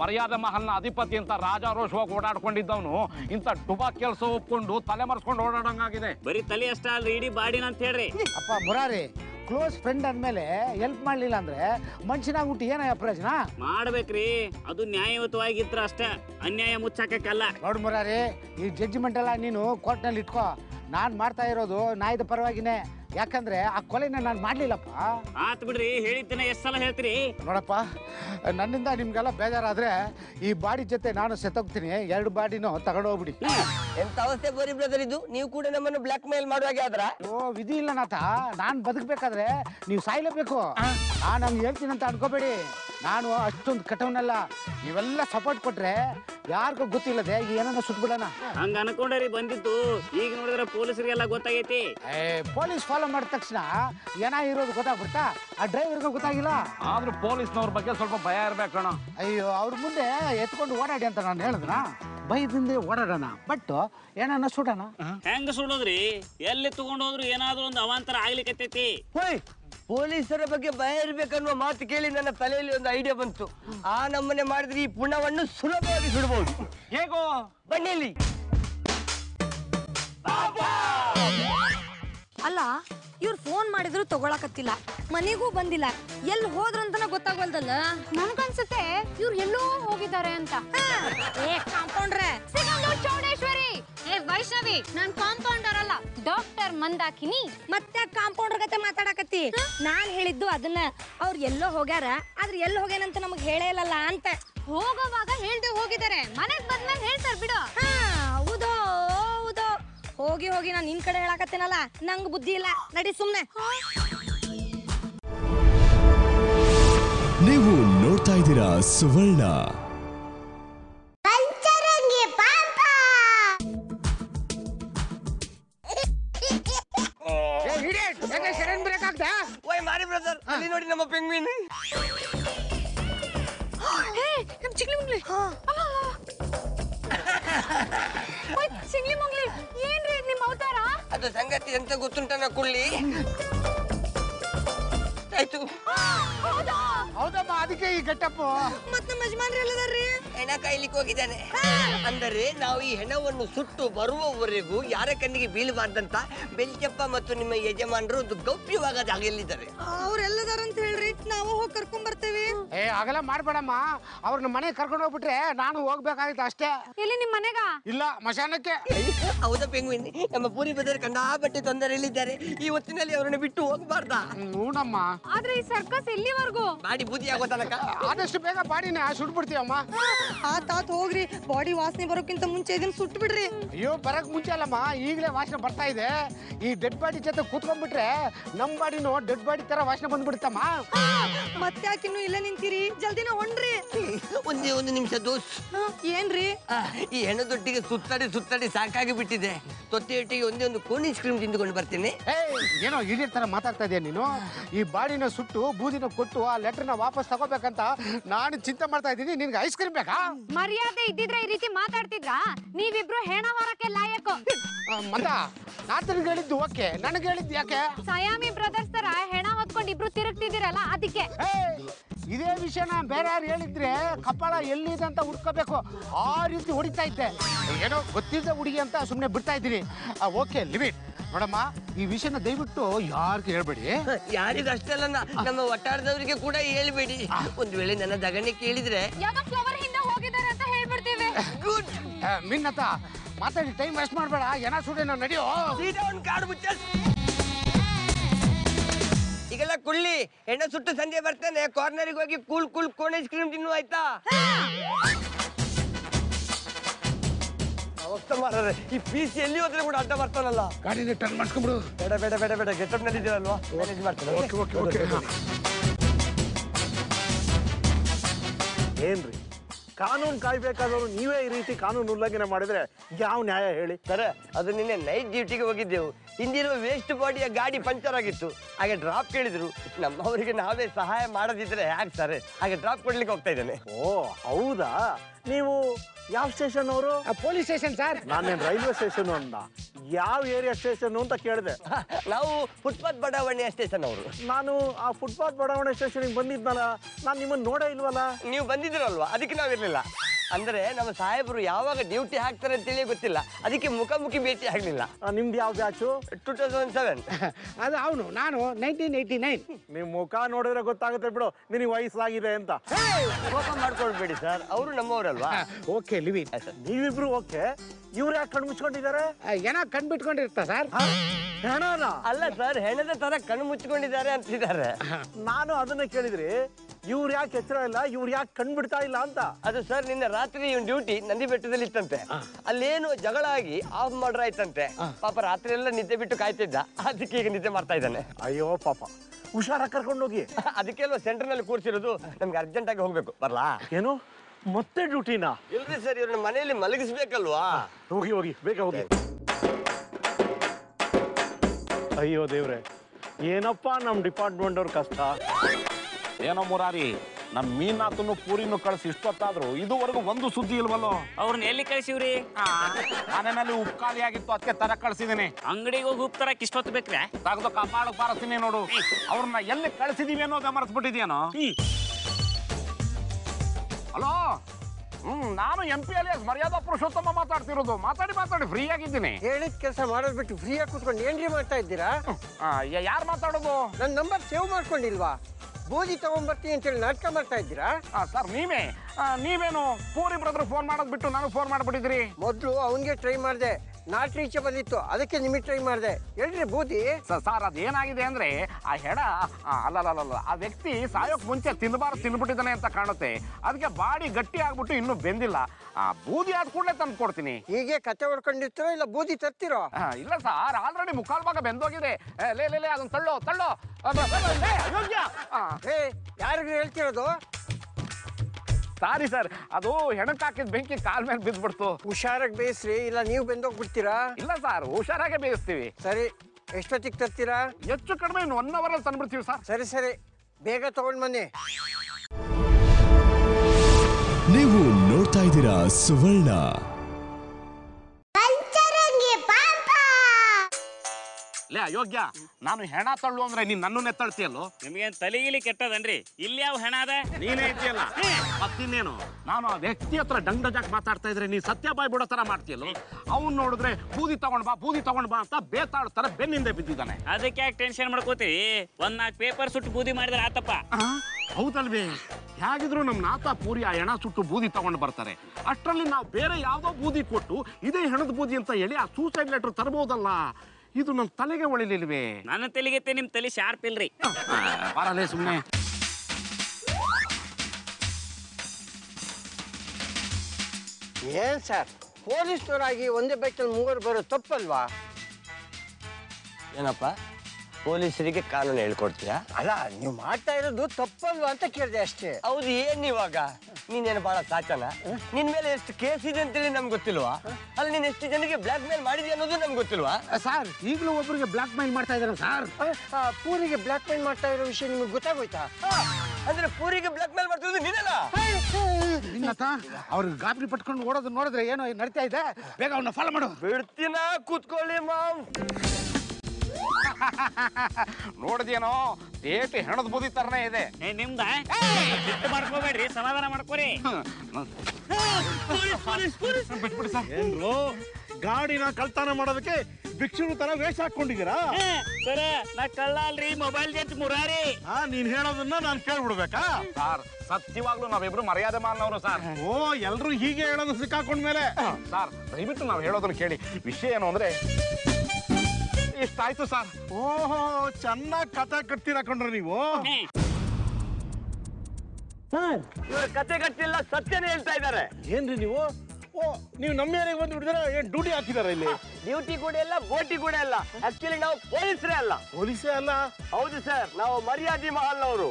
ಮರ್ಯಾದೆ ಮಹಲ್ನ ಅಧಿಪತಿ ಅಂತ ರಾಜಾರೋಷವಾಗಿ ಓಡಾಡ್ಕೊಂಡಿದ್ದವನು ಇಂಥ ಡುಬಾ ಕೆಲಸ ಒಪ್ಕೊಂಡು ತಲೆ ಮರೆಸ್ಕೊಂಡು ಓಡಾಡಂಗಾಗಿದೆ. ಬರೀ ತಲೆ ಅಷ್ಟ ಅಲ್ರಿ ಇಡೀ ಬಾಡಿನ ಅಂತ ಹೇಳ್ರಿ. ಅಪ್ಪ ಮುರಾರಿ ಕ್ಲೋಸ್ ಫ್ರೆಂಡ್ ಅಂದಮೇಲೆ ಹೆಲ್ಪ್ ಮಾಡ್ಲಿಲ್ಲ ಅಂದ್ರೆ ಮನುಷ್ಯನಾಗ್ಬಿಟ್ಟು ಏನ ಪ್ರಯೋಜನ? ಮಾಡ್ಬೇಕ್ರಿ. ಅದು ನ್ಯಾಯಯುತವಾಗಿದ್ರ ಅಷ್ಟೇ. ಅನ್ಯಾಯ ಮುಚ್ಚಾಕಲ್ಲ ನೋಡು ಮುರಾರಿ ಈ ಜಡ್ಜ್ಮೆಂಟ್ ಎಲ್ಲ ನೀನು ಕೋರ್ಟ್ನಲ್ಲಿ ಇಟ್ಕೋ. ನಾನು ಮಾಡ್ತಾ ಇರೋದು ನಾಯ್ದ ಪರವಾಗಿನೇ. ಯಾಕಂದ್ರೆ ಆ ಕೊಲೆನ ನಾನು ಮಾಡ್ಲಿಲ್ಲಪ್ಪ. ಆತ್ ಬಿಡ್ರಿ ಹೇಳಿದ್ದೇನೆ ಎಷ್ಟ್ ಸಲ ಹೇಳ್ತೀರಿ? ನೋಡಪ್ಪ ನನ್ನಿಂದ ನಿಮ್ಗೆಲ್ಲ ಬೇಜಾರಾದ್ರೆ ಈ ಬಾಡಿ ಜೊತೆ ನಾನು ಸೆತ್ತೋಗ್ತೀನಿ ಎರಡು ಬಾಡಿನೂ ತಗೊಂಡೋಗ್ಬಿಡಿ. ಎಂತ ಅವಸ್ಥೆ ಬೋರಿ ಬ್ರದರ್ ಇದು? ನೀವು ಕೂಡ ನಮ್ಮನ್ನು ಬ್ಲಾಕ್ ಮೇಲ್ ಮಾಡುವಾಗೆ ಆದ್ರ? ಓ ವಿಧಿ ಇಲ್ಲ ನಾಥ ನಾನು ಬದುಕಬೇಕಾದ್ರೆ ನೀವು ಸಾಯ್ಲೇಬೇಕು. ಆ ನಂಗೆ ಹೇಳ್ತೀನಿ ಅಂತ ಅನ್ಕೋಬೇಡಿ. ನಾನು ಅಷ್ಟೊಂದು ಕಟವನಲ್ಲ ನೀವೆಲ್ಲ ಸಪೋರ್ಟ್ ಕೊಟ್ರೆ ಯಾರಿಗೂ ಗೊತ್ತಿಲ್ಲದೆ ಈಗ ಏನನ್ನ ಸುಟ್ಬಿಡೋಣ. ಹಂಗ ಅನ್ಕೊಂಡ್ರಿ ಬಂದಿತ್ತು ಈಗ ನೋಡಿದ್ರೆ ಪೊಲೀಸರಿಗೆಲ್ಲ ಗೊತ್ತಾಗೈತಿ. ಏ ಪೊಲೀಸ್ ಫಾಲೋ ಮಾಡಿದ ತಕ್ಷಣ ಏನ ಇರೋದು ಗೊತ್ತಾಗ್ಬಿಡ್ತಾ? ಆ ಡ್ರೈವರ್ಗೆ ಗೊತ್ತಾಗಿಲ್ಲ. ಆದ್ರೂ ಪೊಲೀಸ್ನವ್ರ ಬಗ್ಗೆ ಸ್ವಲ್ಪ ಭಯ ಇರ್ಬೇಕಣ ಅಯ್ಯೋ ಅವ್ರ ಮುಂದೆ ಎತ್ಕೊಂಡು ಓಡಾಡಿ ಅಂತ ನಾನು ಹೇಳಿದ್ನ? ಭಯದಿಂದ ಓಡಾಡೋಣ. ಬಟ್ ಏನನ್ನ ಸುಡೋಣ ಹೆಂಗ ಸುಡೋದ್ರಿ? ಎಲ್ಲಿ ತಗೊಂಡು ಹೋದ್ರು ಏನಾದ್ರೂ ಒಂದು ಅವಾಂತರ ಆಗ್ಲಿಕ್ಕತ್ತೈತಿ ಹೋಯ್! ಪೊಲೀಸರ ಬಗ್ಗೆ ಭಯ ಇರ್ಬೇಕನ್ನುವ ಮಾತು ಕೇಳಿ ನನ್ನ ತಲೆಯಲ್ಲಿ ಒಂದು ಐಡಿಯಾ ಬಂತು. ಆ ನಮ್ಮನೆ ಮಾಡಿದ್ರೆ ಈ ಪುಣವನ್ನು ಸುಲಭವಾಗಿ ಸುಡಬಹುದು ಹೇಗೋ? ಬನ್ನಿಲ್ಲಿ ಅಲ್ಲ ಇವ್ರು ಫೋನ್ ಮಾಡಿದ್ರು ತಗೊಳಕತ್ತಿಲ್ಲ. ಮನೆಗೂ ಬಂದಿಲ್ಲ. ಎಲ್ಲಿ ಹೋದ್ರಂತನ ಗೊತ್ತಾಗೋಲ್ದಲ್ಲ? ನನ್ಗನ್ಸುತ್ತೆ ಇವ್ರು ಎಲ್ಲೋ ಹೋಗಿದ್ದಾರೆ ಅಂತ. ಏ ಕಾಂಪೌಂಡ್ರೆ. ಚೌಡೇಶ್ವರಿ. ಏ ವೈಷ್ಣವಿ ನಾನ್ ಕಾಂಪೌಂಡರ್ ಅಲ್ಲ. ಡಾಕ್ಟರ್ ಮಂದಾಕಿನಿ. ಮತ್ತೆ ಕಾಂಪೌಂಡರ್ ಗತೆ ಮಾತಾಡಕತ್ತಿ. ನಾನ್ ಹೇಳಿದ್ದು ಅದನ್ನ ಅವ್ರು ಎಲ್ಲೋ ಹೋಗ್ಯಾರ ಆದ್ರೆ ಎಲ್ಲಿ ಹೋಗ್ಯಾನಂತ ನಮಗ್ ಹೇಳೇ ಇಲ್ಲಲ್ಲ ಅಂತ. ಹೋಗೋವಾಗ ಹೇಳ್ದೆ ಹೋಗಿದ್ದಾರೆ. ಮನೆಗ್ ಬಂದ್ಮೇಲೆ ಹೇಳ್ತಾರ ಬಿಡು. ಹೋಗಿ ಹೋಗಿ ನಾನು ನಿನ್ ಕಡೆ ಹೇಳಕತ್ತೇನಲ್ಲ? ನಂಗ್ ಬುದ್ಧಿ ಇಲ್ಲ. ನಡಿ ಸುಮ್ನೆ. ನೀವು ನೋಡ್ತಾ ಇದ್ದೀರಾ ಸುವರ್ಣ. ಓಯ್ ಮಾರಿ ಬ್ರದರ್ ಅಲ್ಲಿ ನೋಡಿ ನಮ್ಮ ಪೆಂಗ್ವಿನ್ ನಮ್ ಚಿಕ್ಲಿ ಅದು ಸಂಗತಿ ಎಂತ ಗೊತ್ತುಂಟನ ಕುಳ್ಳಿ ಆಯ್ತು ಹೌದಾ ಹೌದಮ್ಮ ಅದಕ್ಕೆ ಈ ಗೆಟಪ್ ಮತ್ ನಮ್ಮ ಯಜಮಾನ್ರಿ ಹೆಣ ಕಾಯ್ಲಿಕ್ಕೆ ಹೋಗಿದ್ದಾನೆ. ಅಂದರೆ ನಾವು ಈ ಹೆಣವನ್ನು ಸುಟ್ಟು ಬರುವವರೆಗೂ ಯಾರ ಕಣ್ಣಿಗೆ ಬೀಳಬಾರ್ದಂತ ಬೆಲ್ಚಪ್ಪ ಮತ್ತು ನಿಮ್ಮ ಯಜಮಾನರು ಒಂದು ಗೌಪ್ಯವಾದ ಜಾಗೆಯಲ್ಲಿದ್ದಾರೆ ಅವ್ರ ಎಲ್ಲದಾರ ಅಂತ ಹೇಳ್ರಿ ನಾವು ಹೋಗಿ ಕರ್ಕೊಂಡ್ ಬರ್ತೇವೆ. ಏ ಆಗಲ್ಲ ಮಾಡ್ಬೇಡಮ್ಮ. ಅವ್ರನ್ನ ಮನೆಗೆ ಕರ್ಕೊಂಡು ಹೋಗ್ಬಿಟ್ರೆ ನಾನು ಹೋಗ್ಬೇಕಾಗಿತ್ತು ಅಷ್ಟೇ. ಎಲ್ಲಿ ನಿಮ್ ಮನೆಗ? ಇಲ್ಲ ಮಶಾನಕ್ಕೆ. ಹೌದಾ ಪೆಂಗ್ವಿನ್? ನಮ್ಮ ಪೂರಿ ಬದರ್ ತೊಂದರೆ ಇಲ್ಲಿದ್ದಾರೆ ಈ ಹೊತ್ತಿನಲ್ಲಿ ಅವರನ್ನು ಬಿಟ್ಟು ಹೋಗಬಾರ್ದಾ? ಹೂನಮ್ಮ. ಆದ್ರೆ ಈ ಸರ್ಕಸ್ ಎಲ್ಲಿವರೆಗೂ? ಬಾಡಿ ಬೂದಿ ಆಗೋ ತನಕ. ಆದಷ್ಟು ಬೇಗ ಬಾಡಿನ ಸುಟ್ಬಿಡ್ತೀವಮ್ಮ ಆ ತಾತ ಹೋಗ್ರಿ ಬಾಡಿ ವಾಸನೆ ಬರೋಕ್ಕಿಂತ ಮುಂಚೆ ಇದನ್ನ ಸುಟ್ ಬಿಡ್ರಿ ಅಯ್ಯೋ ಬರಕ್ ಮುಂಚೆ ಅಲ್ಲಮ್ಮ ಈಗಲೇ ವಾಸನೆ ಬರ್ತಾ ಇದೆ. ಈ ಡೆಡ್ ಬಾಡಿ ಜೊತೆ ಕೂತ್ಕೊಂಡ್ಬಿಟ್ರೆ ನಮ್ ಬಾಡಿನೂ ಡೆಡ್ ಬಾಡಿ ತರ ವಾಸನೆ ಬಂದ್ಬಿಡುತ್ತಮ್ಮ. ಮತ್ತೆ ಯಾಕಿನ್ನು ಇಲ್ಲೇ ನಿಂತೀರಿ? ಜಲ್ದಿನ ಹೊಂಡ್ರಿ. ಒಂದೇ ಒಂದು ನಿಮಿಷ ದೋಸ್ ಏನ್ರಿ? ಈ ಈ ದೊಡ್ಡಿಗೆ ಸುತ್ತಾಡಿ ಸುತ್ತಾಡಿ ಸಾಕಾಗಿ ಬಿಟ್ಟಿದೆ. ತೊಟ್ಟೆಯೊಟ್ಟಿಗೆ ಒಂದೇ ಒಂದು ಕೋನ್ ಐಸ್ ಕ್ರೀಮ್ ತಿಂದುಕೊಂಡು ಬರ್ತೀನಿ. ಏ ಏನೋ ಇಡೀ ತರ ಮಾತಾಡ್ತಾ ಇದೆಯಾ ನೀನು? ಈ ಬಾಡಿನ ಸುಟ್ಟು ಬೂದಿನ ಕೊಟ್ಟು ಆ ಲೆಟರ್ನ ವಾಪಸ್ ತಗೋಬೇಕಂತ ನಾನು ಚಿಂತೆ ಮಾಡ್ತಾ ಇದ್ದೀನಿ. ನಿನ್ಗೆ ಐಸ್ ಕ್ರೀಮ್ ಬೇಕಾ? ಮರ್ಯಾದೆ ಇದ್ದಿದ್ರೆ ಈ ರೀತಿ ಮಾತಾಡ್ತಿದ್ರಾ? ನೀವಿಬ್ರು ಹೆಣ ಹೊರಕ್ಕೆ ಲಾಯಕು. ಮತ್ತ ಮತ ನಾತನಿಗೆ ಹೇಳಿದ್ದು ಓಕೆ. ನನಗೆ ಹೇಳಿದ್ದು ಯಾಕೆ? ಸಯಾಮಿ ಬ್ರದರ್ಸ್ ತರ ವಿಷಯನ ಬೇರೆ ಯಾರು ಹೇಳಿದ್ರೆ ಕಪಾಳ ಎಲ್ಲಿದೆ ಅಂತ ಹುಡ್ಕೋಬೇಕು. ಆ ರೀತಿ ಹೊಡಿತಾ ಇದ್ದೆ. ಏನೋ ಗೊತ್ತಿದ್ದ ಹುಡುಗಿ ಅಂತ ಸುಮ್ಮನೆ ಬಿಡ್ತಾ ಇದ್ದೀನಿ. ಓಕೆ ಲಿಮಿಟ್ ನೋಡಮ್ಮ ಈ ವಿಷಯನ ದಯವಿಟ್ಟು *laughs* ಯಾರಿಗೂ ಹೇಳ್ಬೇಡಿ. ಯಾರಿಗೂ ಅಷ್ಟಲ್ಲ ನಮ್ಮ ಒಟ್ಟಾರದವರಿಗೆ ಕೂಡ ಹೇಳ್ಬೇಡಿ. ಒಂದು ವೇಳೆ ನನ್ನ ದಗಣೆ ಕೇಳಿದ್ರೆ ಯಾವ ಫ್ಲವರ್ ಹಿಂದೆ ಹೋಗಿದ್ದಾರೆ ಅಂತ ಹೇಳ್ಬಿಡ್ತೀವಿ. ಗುಡ್ ಆ, ಮಿನ್ನತ್ತ ಮಾತಾಡಿ ಟೈಮ್ ವೇಸ್ಟ್ ಮಾಡಬೇಡ. ಏನ ಸುಡೆ ನಾವು ನಡೆಯೋ ಒಂದ್ ಕಾಡು ಮುಚ್ಚ. ಈಗೆಲ್ಲ ಕುಳ್ಳಿ ಎಣ್ಣೆ ಸುಟ್ಟು ಸಂಜೆ ಬರ್ತೇನೆ ಕಾರ್ನರಿಗೆ ಹೋಗಿ cool cool cone ice cream ತಿನ್ನು ಆಯ್ತಾ? ಅವಸ್ಥೆ ಮಾರ್ರೆ, ಈ ಪೀಸ್ ಎಲ್ಲಿ ಹೋದ್ರೆ ಕೂಡ ಅಡ್ಡ ಬರ್ತಾನಲ್ಲ. ಗಾಡಿನ ಟರ್ನ್ ಮಾಡ್ಕೊಂಡ್ಬಿಡು ಬೇಡ ಬೇಡ ಬೇಡ ಬೇಡ ಗೆಟಪ್ ನಲ್ಲಿದ್ದೀರಲ್ವಾ ಮ್ಯಾನೇಜ್ ಮಾಡ್ತಾರೆ ಓಕೆ ಓಕೆ ಓಕೆ ಏನ್ರಿ? ಕಾನೂನು ಕಾಯ್ಬೇಕಾದವರು ನೀವೇ ಈ ರೀತಿ ಕಾನೂನು ಉಲ್ಲಂಘನೆ ಮಾಡಿದ್ರೆ ಯಾವ ನ್ಯಾಯ ಹೇಳಿ? ಸರ್ ಅದು ನಿನ್ನೆ ನೈಟ್ ಡ್ಯೂಟಿಗೆ ಹೋಗಿದ್ದೆವು. ಹಿಂದಿರುವ ವೇಸ್ಟ್ ಬಾಡಿಯ ಗಾಡಿ ಪಂಚರ್ ಆಗಿತ್ತು. ಹಾಗೆ ಡ್ರಾಪ್ ಕೇಳಿದ್ರು. ನಮ್ಮವರಿಗೆ ನಾವೇ ಸಹಾಯ ಮಾಡದಿದ್ರೆ ಯಾಕೆ ಸರ್? ಹಾಗೆ ಡ್ರಾಪ್ ಕೊಡ್ಲಿಕ್ಕೆ ಹೋಗ್ತಾ ಇದ್ದೇನೆ. ಓ ಹೌದಾ? ನೀವು ಯಾವ ಸ್ಟೇಷನ್ ಅವರು? ಪೊಲೀಸ್ ಸ್ಟೇಷನ್ ಸರ್ ನಾನೇನು ರೈಲ್ವೆ ಸ್ಟೇಷನ್ ಅಂದ ಯಾವ ಏರಿಯಾ ಸ್ಟೇಷನ್ ಅಂತ ಕೇಳಿದೆ. ನಾವು ಫುಟ್ಪಾತ್ ಬಡಾವಣೆಯ ಸ್ಟೇಷನ್ ಅವರು. ನಾನು ಆ ಫುಟ್ಪಾತ್ ಬಡಾವಣೆ ಸ್ಟೇಷನ್ಗೆ ಬಂದಿದ್ನಲ್ಲ ನಾನು ನಿಮ್ಮನ್ನು ನೋಡೇ ಇಲ್ವಲ್ಲ? ನೀವು ಬಂದಿದ್ರಲ್ವಾ? ಅದಕ್ಕೆ ನಾವಿರ್ಲಿಲ್ಲ. ಅಂದ್ರೆ ನಮ್ಮ ಸಾಹೇಬರು ಯಾವಾಗ ಡ್ಯೂಟಿ ಹಾಕ್ತಾರೆ ಅಂತೇಳಿ ಗೊತ್ತಿಲ್ಲ. ಅದಕ್ಕೆ ಮುಖಾಮುಖಿ ಭೇಟಿ ಆಗ್ಲಿಲ್ಲ. ನಿಮ್ದು ಯಾವ ಬ್ಯಾಚು ಟೂ ತೌಸಂಡ್ ಸೆವೆನ್ ಅದು ಅವನು ನಾನು ನೈನ್ಟೀನ್ ಏಯ್ಟಿ ನೈನ್ ನಿಮ್ ಮುಖ ನೋಡಿದ್ರೆ ಗೊತ್ತಾಗುತ್ತೆ ಬಿಡು ನಿನಗೆ ವಯಸ್ಸಾಗಿದೆ ಅಂತ. ಕೋಪ ಮಾಡ್ಕೊಳ್ಬೇಡಿ ಸರ್. ಅವರು ನಮ್ಮವರಲ್ವಾ? ಓಕೆ ಲಿವಿ ನೀವಿಬ್ರು ಓಕೆ ಇವ್ರು ಯಾಕೆ ಕಣ್ಣು ಮುಚ್ಕೊಂಡಿದ್ದಾರೆ ಏನೋ ಕಂಡ್ಬಿಟ್ಕೊಂಡಿರ್ತ ಸರ್. ಹೆಣನ? ಅಲ್ಲ ಸರ್ ಹೆಣದ ತರ ಕಣ್ಣು ಮುಚ್ಕೊಂಡಿದ್ದಾರೆ ಅಂತಿದ್ದಾರೆ ನಾನು ಅದನ್ನ ಕೇಳಿದ್ರಿ ಇವ್ರು ಯಾಕೆ ಎಚ್ಚರ ಇಲ್ಲ ಇವ್ರು ಯಾಕೆ ಕಣ್ ಬಿಡ್ತಾ ಇಲ್ಲ ಅಂತ. ಅದು ಸರ್ ನಿನ್ನೆ ರಾತ್ರಿ ಇವ್ನ ಡ್ಯೂಟಿ ನಂದಿ ಬೆಟ್ಟದಲ್ಲಿ ಇತ್ತಂತೆ ಅಲ್ಲೇನು ಜಗಳ ಆಗಿ ಆಫ್ ಮಾಡ್ರ ಆಯ್ತಂತೆ ಪಾಪ ರಾತ್ರಿ ಎಲ್ಲ ನಿದ್ದೆ ಬಿಟ್ಟು ಕಾಯ್ತಿದ್ದ. ಅದಕ್ಕೆ ಈಗ ನಿದ್ದೆ ಮಾಡ್ತಾ ಇದ್ದಾನೆ. ಅಯ್ಯೋ ಪಾಪ. ಹುಷಾರ ಕರ್ಕೊಂಡೋಗಿ *laughs* ಅದಕ್ಕೆ ಅಲ್ವಾ ಸೆಂಟರ್ನಲ್ಲಿ ಕೂರ್ಸಿರೋದು? ನಮ್ಗೆ ಅರ್ಜೆಂಟ್ ಆಗಿ ಹೋಗ್ಬೇಕು. ಬರ್ಲಾ? ಏನು? ಮತ್ತೆ ಡ್ಯೂಟಿನಾ ಇಲ್ರಿ ಸರ್ ಇವ್ರನ್ನ ಮನೆಯಲ್ಲಿ ಮಲಗಿಸ್ಬೇಕಲ್ವಾ? ಹೋಗಿ ಹೋಗಿ. ಬೇಗ ಹೋಗಿ. ಅಯ್ಯೋ ದೇವ್ರೆ ಏನಪ್ಪಾ ನಮ್ಮ ಡಿಪಾರ್ಟ್ಮೆಂಟ್ ಅವ್ರ ಕಷ್ಟ? ಏನೋ ಮುರಾರಿ ನಮ್ ಮೀನಾತನು ಪೂರಿನು ಕಳ್ಸಿ ಇಷ್ಟೊತ್ತಾದ್ರು ಇದುವರೆಗೂ ಒಂದು ಸುದ್ದಿ ಇಲ್ವಲ್ಲೋ? ಅವ್ರನ್ನ ಎಲ್ಲಿ ಕಳಿಸಿವ್ರಿ? ಮನೆಯಲ್ಲಿ ಉಪ್ಪು ಖಾಲಿ ಆಗಿತ್ತು ಅದಕ್ಕೆ ತರ ಕಳ್ಸಿದೀನಿ. ಅಂಗಡಿಗೆ ಹೋಗಿ ಉಪ್ಪು ತರಕ್ ಇಷ್ಟೊತ್ತು ಬೇಕ್ರೆ? ತೆಗೆದು ಕಾಪಾಡಕ್ ಬಾರಿಸ್ತೀನಿ ನೋಡು. ಅವ್ರನ್ನ ಎಲ್ಲಿ ಕಳ್ಸಿದೀವಿ ಅನ್ನೋದ ಮರೆಸ್ಬಿಟ್ಟಿದ್ಯಾನೋ ಹಲೋ? ಹ್ಮ್ ನಾನು ಎಂ ಪಿ ಅಲ್ಲಿ ಮರ್ಯಾದಾ ಪುರುಷೋತ್ತಮ ಮಾತಾಡ್ತಿರೋದು. ಮಾತಾಡಿ ಮಾತಾಡಿ ಫ್ರೀ ಆಗಿದ್ದೀನಿ. ಹೇಳಿದ ಕೆಲಸ ಮಾಡೋದ್ ಬಿಟ್ಟು ಫ್ರೀಯಾಗಿ ಕೂತ್ಕೊಂಡು ಏನ್ರಿ ಮಾಡ್ತಾ ಇದ್ದೀರಾ? ಯಾರು ಮಾತಾಡೋದು? ನನ್ನ ನಂಬರ್ ಸೇವ್ ಮಾಡ್ಕೊಂಡಿಲ್ವಾ? ಬೂದಿ ತಗೊಂಡ್ಬರ್ತೀನಿ ಅಂತೇಳಿ ನಾಟಕ ಮಾಡ್ತಾ ಇದ್ದೀರಾ? ಸರ್ ನೀವೇ? ಆ, ನೀವೇನು ಪೂರಿ ಬ್ರದರ್ ಫೋನ್ ಮಾಡೋದ್ ಬಿಟ್ಟು ನನಗೆ ಫೋನ್ ಮಾಡ್ಬಿಟ್ಟಿದ್ರಿ? ಮೊದಲು ಅವನಿಗೆ ಟ್ರೈ ಮಾಡಿದೆ. ನಾಟ್ ರೀಚಬಲ್ ಇತ್ತು ಅದಕ್ಕೆ ನಿಮಗೆ ಟ್ರೈ ಮಾಡಿದೆ. ಹೇಳ್ರಿ ಬೂದಿ? ಸ- ಸರ್ ಅದೇನಾಗಿದೆ ಅಂದ್ರೆ ಆ ಹೆಡ ಆ, ಅಲ್ಲ ಅಲ್ಲ, ಅಲ್ಲ, ಅಲ್ಲ ಆ ವ್ಯಕ್ತಿ ಸಾಯೋಕ್ ಮುಂಚೆ ತಿನ್ಬಾರ್ದು ತಿನ್ಬಿಟ್ಟಿದ್ದಾನೆ ಅಂತ ಕಾಣುತ್ತೆ. ಅದಕ್ಕೆ ಬಾಡಿ ಗಟ್ಟಿ ಆಗ್ಬಿಟ್ಟು ಇನ್ನೂ ಬೆಂದಿಲ್ಲ. ಆ ಬೂದಿ ಆದ ಕೂಡಲೇ ತಂದು ಕೊಡ್ತೀನಿ. ಹೀಗೆ ಕತೆ ಹೊಡ್ಕೊಂಡಿರ್ತೀರೋ ಇಲ್ಲ ಬೂದಿ ತರ್ತಿರೋ? ಆ, ಇಲ್ಲ ಸರ್ ಆಲ್ರೆಡಿ ಮುಕ್ಕಾಲ್ ಭಾಗ ಬೆಂದೋಗಿದೆ. ಏ, ಲೇ ಲೇ ಲೇ ಅದನ್ನ ತಳ್ಳೋ ತಳ್ಳೋ. ಅಬ್ಬ, ಅಬ್ಬ, ಲೇ, ಅಯೋಗ್ಯ. ಆ, ಏ ಯಾರಿಗೂ ಹೇಳ್ತಿರೋದು? Sorry sir. ಅದು ಹೆಣಕ್ ಹಾಕಿದ ಬೆಂಕಿ ಕಾಲ್ ಮೇಲೆ ಬಿದ್ದ್ಬಿಡ್ತು. ಹುಷಾರಾಗಿ ಬೇಯಿಸ್ರಿ ಇಲ್ಲ ನೀವು ಬೆಂದೋಗ್ಬಿಡ್ತೀರಾ ಇಲ್ಲ ಸರ್ ಹುಷಾರಾಗೆ ಬೇಯಿಸ್ತೀವಿ. ಸರಿ ಎಷ್ಟೊತ್ತಿಗೆ ತರ್ತೀರಾ? ಹೆಚ್ಚು ಕಡಿಮೆ ಇನ್ನು ಒನ್ ಅವರ್ ಅಲ್ಲಿ ತಂದ್ಬಿಡ್ತೀವಿ ಸರ್. ಸರಿ ಸರಿ. ಬೇಗ ತಗೊಂಡ್ ಬನ್ನಿ. ನೀವು ನೋಡ್ತಾ ಇದ್ದೀರಾ ಸುವರ್ಣ. ಲೇ ಅಯೋಗ್ಯ. ನಾನು ಹೆಣ ತಳ್ಳು ಅಂದ್ರೆ ನೀನ್ ನನ್ನನ್ನೇ ತಳ್ತಿಯಲ್ಲೋ ನಿಮ್ಗೇನ್ ತಲೆಗಿಲಿ ಕೆಟ್ಟದನ್ರಿ? ಇಲ್ಲಿ ಯಾವ ಹೆಣ ಅದ? ನೀನೇ ಇದೆಯಲ್ಲ ಮತ್ತಿನ್ನೇನು ನಾನು ಆ ವ್ಯಕ್ತಿ ಹತ್ರ ಡಂಗ್ ಡಜಾಕ್ ಮಾತಾಡ್ತಾ ಇದ್ರೆ ನೀ ಸತ್ಯ ಬಾಯ್ ಬಿಡೋ ತರ ಮಾಡ್ತೀಯಲ್ಲೋ ಅವ್ನು ನೋಡಿದ್ರೆ ಬೂದಿ ತಗೊಂಡ್ ಬಾ ಬೂದಿ ತಗೊಂಡ್ ಬಾ ಅಂತ ಬೇತಾಡ್ತಾರೆ ಬೆನ್ನಿಂದ ಬಿದ್ದಿದ್ದಾನೆ. ಅದಕ್ಕೆ ಯಾಕೆ ಟೆನ್ಷನ್ ಮಾಡ್ಕೋತೀರಿ ಒಂದ್ ನಾಲ್ಕು ಪೇಪರ್ ಸುಟ್ಟು ಬೂದಿ ಮಾಡಿದ್ರೆ ಆತಪ್ಪ. ಹೌದಲ್ವೇ? ಹೇಗಿದ್ರು ನಮ್ ನಾತ ಪೂರಿ ಆ ಹೆಣ ಸುಟ್ಟು ಬೂದಿ ತಗೊಂಡು ಬರ್ತಾರೆ. ಅಷ್ಟರಲ್ಲಿ ನಾವು ಬೇರೆ ಯಾವ್ದೋ ಬೂದಿ ಕೊಟ್ಟು ಇದೇ ಹೆಣದ ಬೂದಿ ಅಂತ ಹೇಳಿ ಆ ಸೂಸೈಡ್ ಲೆಟರ್ ತರಬಹುದಲ್ಲ ಇದು ನನ್ನ ತಲೆಗೆ ಒಳಿಲಿಲ್ವೇ? ನನ್ನ ತಲೆಗೆತ್ತೆ ನಿಮ್ ತಲೆ ಶಾರ್ಪ್ ಇಲ್ರಿ. ಬರಲೇ ಸುಮ್ಮನೆ ಏನ್ ಸರ್ ಪೊಲೀಸ್ನವರಾಗಿ ಒಂದೇ ಬೈಕಲ್ಲಿ ಮೂವರು ಬರೋ ತಪ್ಪಲ್ವಾ? ಏನಪ್ಪ? ಪೊಲೀಸರಿಗೆ ಕಾನೂನು ಹೇಳ್ಕೊಡ್ತೀಯ? ಅಲ್ಲ ನೀವು ಮಾಡ್ತಾ ಇರೋದು ತಪ್ಪಲ್ವಾ ಅಂತ ಕೇಳಿದೆ ಅಷ್ಟೇ. ಹೌದು ಏನ್ ಇವಾಗ? ನೀನೇನು ಬಹಳ ಸಾಚನ ನಿನ್ ಮೇಲೆ ಎಷ್ಟು ಕೇಸ್ ಇದೆ ಅಂತೇಳಿ ನಮ್ಗೆ ಗೊತ್ತಿಲ್ವಾ? ಅಲ್ಲ ನೀನ್ ಎಷ್ಟು ಜನಕ್ಕೆ ಬ್ಲಾಕ್ ಮೇಲ್ ಮಾಡಿದ್ಯಾ ಅನ್ನೋದು ನಮ್ಗೆ ಗೊತ್ತಿಲ್ವಾ? ಸರ್ ಈಗಲೂ ಒಬ್ಬರಿಗೆ ಬ್ಲಾಕ್ ಮೇಲ್ ಮಾಡ್ತಾ ಇದ್ದಾರೆ ಸರ್. ಪೂರಿಗೆ ಬ್ಲಾಕ್ ಮೇಲ್ ಮಾಡ್ತಾ ಇರೋ ವಿಷಯ ನಿಮ್ಗೆ ಗೊತ್ತಾಗೋಯ್ತಾ? ಅಂದ್ರೆ ಪೂರಿಗೆ ಬ್ಲಾಕ್ ಮೇಲ್ ಮಾಡ್ತಿರೋದು ನೀನಲ್ಲ? ಅವ್ರಿಗೆ ಗಾಬರಿ ಪಟ್ಕೊಂಡು ಓಡೋದು ನೋಡಿದ್ರೆ ಏನೋ ನಡೀತಾ ಇದೆ. ಬೇಗ ಅವನ್ನ ಫಾಲೋ ಮಾಡು. ಬಿಡ್ತೀನ? ಕೂತ್ಕೊಳ್ಳಿ ಮಾಮ್. *laughs* ನೋಡಿದ್ಯೇನೋ? ಏಟು ಹೆಣದ ಬುದ್ಧಿ ತರನೇ ಇದೆ. ಏ ನಿಮ್ದ? ಸಿಟ್ಟು ಮಾಡ್ಕೋಬೇಡ್ರಿ ಸಮಾಧಾನ ಮಾಡ್ಕೋರಿ. ಬಿಟ್ಬಿಡಿ ಸರ್ ಏನ್ರು? ಗಾಡಿನ ಕಳ್ತನ ಮಾಡೋದಕ್ಕೆ ಭಿಕ್ಷುರು ತರ ವೇಷ ಹಾಕೊಂಡಿದ್ದೀರಾ ಸರ ನಾ ಕಳ್ಳ ಅಲ್ರಿ ಮೊಬೈಲ್ ಜೊತೆ ಮುರಾರಿ. ಆ ನೀನ್ ಹೇಳೋದನ್ನ ನಾನ್ ಕೇಳ್ಬಿಡ್ಬೇಕಾ? ಸರ್ ಸತ್ಯವಾಗ್ಲೂ ನಾವಿಬ್ರು ಮರ್ಯಾದೆ ಮಾನವರು ಸರ್. ಓ ಎಲ್ರು ಹೀಗೆ ಹೇಳೋದು ಸಿಕ್ಕಾಕೊಂಡ್ಮೇಲೆ. ಸರ್ ದಯವಿಟ್ಟು ನಾವು ಹೇಳೋದನ್ನ ಕೇಳಿ. ವಿಷಯ ಏನು ಅಂದ್ರೆ ಇಷ್ಟಾಯ್ತು ಸರ್? ಓಹೋ ಚೆನ್ನಾಗ್ ಕತೆ ಕಟ್ತೀರಾ ಕಂಡ್ರ ನೀವು. ಇವ್ರ ಕತೆ ಕಟ್ಟಿಲ್ಲ ಸತ್ಯನೇ ಹೇಳ್ತಾ ಇದ್ದಾರೆ. ಏನ್ರಿ ನೀವು? ಓ ನೀವು ನಮ್ಮ ಏರಿಯಾಗೆ ಬಂದು ಬಿಡಿದ್ರೆ ಏನ್ ಡ್ಯೂಟಿ ಹಾಕಿದಾರೆ ಇಲ್ಲಿ? ಡ್ಯೂಟಿ ಕೂಡ ಇಲ್ಲ ಬೋಟಿ ಕೂಡ ಇಲ್ಲ. ಆಕ್ಚುಲಿ ನಾವು ಪೊಲೀಸರೇ ಅಲ್ಲ. ಪೊಲೀಸೇ ಅಲ್ಲ? ಹೌದು ಸರ್ ನಾವು ಮರ್ಯಾದಿ ಮಹಲ್ನವರು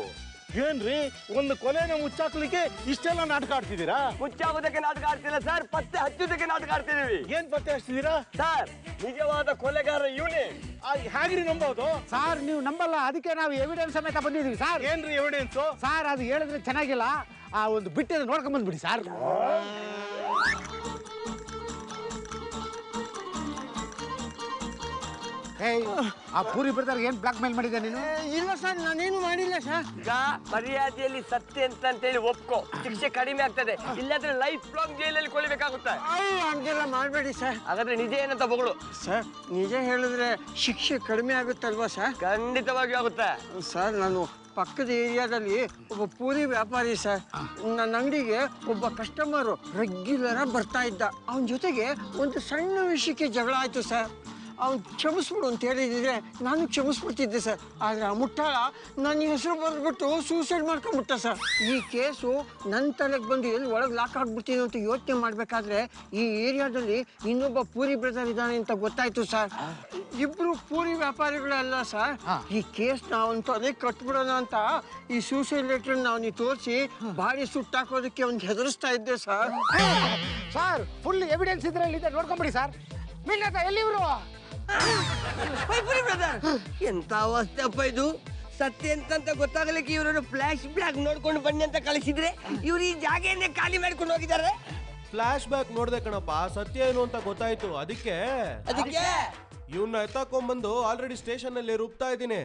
ಏನ್ರಿ ಒಂದು ಕೊಲೆನ ಮುಚ್ಚಾಕ್ಲಿಕ್ಕೆ ಇಷ್ಟೆಲ್ಲ ನಾಟಕ ಆಡ್ತಿದ್ದೀರಾ? ಮುಚ್ಚಾಗೋದಕ್ಕೆ ನಾಟಕ ಆಡ್ತಿಲ್ಲ ಸರ್ ಪತ್ತೆ ಹಚ್ಚೋದಕ್ಕೆ ನಾಟಕ ಆಡ್ತಿದೀವಿ ಏನ್ ಪತ್ತೆ ಹಚ್ತಿದ್ದೀರಾ? ಸರ್ ನಿಜವಾದ ಕೊಲೆಗಾರ ಇವನೇ. ಆ, ಹೇಗ್ರಿ ನಂಬೋದು? ಸರ್ ನೀವು ನಂಬಲ್ಲ ಅದಕ್ಕೆ ನಾವು ಎವಿಡೆನ್ಸ್ ಸಮೇತ ಬಂದಿದ್ದೀವಿ ಸರ್. ಏನ್ರಿ ಎವಿಡೆನ್ಸು ಸರ್ ಅದು ಹೇಳಿದ್ರೆ ಚೆನ್ನಾಗಿಲ್ಲ. ಆ ಒಂದು ಬಿಟ್ಟಿದ್ದು ನೋಡ್ಕೊಂಡ್ ಬಂದ್ಬಿಡಿ ಸರ್ ಏಯ್ ಆ ಪೂರಿ ಬ್ರದರ್ ಏನ್ ಬ್ಲಾಕ್ ಮೇಲ್ ಮಾಡಿದ್ದೆ ನೀನು ಇಲ್ಲ ಸರ್ ನಾನೇನು ಮಾಡಿಲ್ಲ ಸರ್ ಈಗ ಮರ್ಯಾದೆಯಲ್ಲಿ ಸತ್ಯ ಅಂತ ಹೇಳಿ ಒಪ್ಕೋ. ಶಿಕ್ಷೆ ಕಡಿಮೆ ಆಗ್ತದೆ. ಇಲ್ಲಾಂದ್ರೆ ಲೈಫ್ ಲಾಂಗ್ ಜೈಲಲ್ಲಿ ಕೊಳಿಬೇಕಾಗುತ್ತೆ ಅಯ್ಯೋ ಹಂಗೆಲ್ಲ ಮಾಡಬೇಡಿ ಸರ್ ಹಾಗಾದ್ರೆ ನಿಜ ಏನಂತ ಬಗಳು? ಸರ್ ನಿಜ ಹೇಳಿದ್ರೆ ಶಿಕ್ಷೆ ಕಡಿಮೆ ಆಗುತ್ತಲ್ವಾ ಸರ್ ಖಂಡಿತವಾಗಿ ಆಗುತ್ತೆ. ಸರ್ ನಾನು ಪಕ್ಕದ ಏರಿಯಾದಲ್ಲಿ ಒಬ್ಬ ಪೂರಿ ವ್ಯಾಪಾರಿ ಸರ್ ನನ್ನ ಅಂಗಡಿಗೆ ಒಬ್ಬ ಕಸ್ಟಮರು ರೆಗ್ಯುಲರ್ ಬರ್ತಾ ಇದ್ದ. ಅವನ ಜೊತೆಗೆ ಒಂದು ಸಣ್ಣ ವಿಷಯಕ್ಕೆ ಜಗಳ ಆಯ್ತು ಸರ್ ಅವ್ನು ಕ್ಷಮಿಸ್ಬಿಡು ಅಂತ ಹೇಳಿದ್ರೆ ನಾನು ಕ್ಷಮಿಸ್ಬಿಡ್ತಿದ್ದೆ ಸರ್. ಆದರೆ ಆ ಮುಟ್ಟಾಳ ನನ್ನ ಹೆಸರು ಬರೆದ್ಬಿಟ್ಟು ಸೂಸೈಡ್ ಮಾಡ್ಕೊಂಡ್ಬಿಟ್ಟ ಸರ್. ಈ ಕೇಸು ನನ್ನ ತಲೆಗೆ ಬಂದು ಎಲ್ಲಿ ಒಳಗೆ ಲಾಕ್ ಆಗ್ಬಿಡ್ತೀನಿ ಅಂತ ಯೋಚನೆ ಮಾಡಬೇಕಾದ್ರೆ ಈ ಏರಿಯಾದಲ್ಲಿ ಇನ್ನೊಬ್ಬ ಪೂರಿ ಬ್ರದರ್ ಇದ್ದಾನೆ ಅಂತ ಗೊತ್ತಾಯ್ತು ಸರ್. ಇಬ್ರು ಪೂರಿ ವ್ಯಾಪಾರಿಗಳಲ್ಲ ಸರ್. ಈ ಕೇಸ್ ನಾವು ತಲೆ ಕಟ್ಬಿಡೋಣ ಅಂತ ಈ ಸೂಸೈಡ್ ಲೆಟರ್ ನಾವು ತೋರಿಸಿ ಬಾಡಿ ಸುಟ್ಟಾಕೋದಕ್ಕೆ ಅವ್ನಿಗೆ ಹೆದರಿಸ್ತಾ ಇದ್ದೆ ಸರ್. ಸರ್ ಫುಲ್ ಎವಿಡೆನ್ಸ್ ಇದ್ರೆ ಇದೆ ನೋಡ್ಕೊಂಬಿಡಿ ಸರ್. ಎಲ್ಲಿ ಇವರು? ಎಂತ ಅವಸ್ಥೆ ಅಪ್ಪ ಇದು? ಸತ್ಯ ಎಂತಂತ ಗೊತ್ತಾಗಲಿಕ್ಕೆ ಇವರನ್ನು ಫ್ಲಾಶ್ ಬ್ಲಾಕ್ ನೋಡ್ಕೊಂಡು ಬನ್ನಿ ಅಂತ ಕಳಿಸಿದ್ರೆ ಇವ್ರು ಈ ಜಾಗೆಯನ್ನೇ ಖಾಲಿ ಮಾಡ್ಕೊಂಡು ಹೋಗಿದ್ದಾರೆ. ಫ್ಲಾಶ್ ಬ್ಯಾಕ್ ನೋಡ್ದೆ ಕಣಪ್ಪ ಸತ್ಯ ಏನು ಅಂತ ಗೊತ್ತಾಯ್ತು. ಅದಕ್ಕೆ? ಅದಕ್ಕೆ? ಇವನ್ನ ಎತ್ತಾಕೊಂಡ್ಬಂದು ಆಲ್ರೆಡಿ ಸ್ಟೇಷನ್ ಅಲ್ಲಿ ರುಬ್ತಾ ಇದ್ದೀನಿ.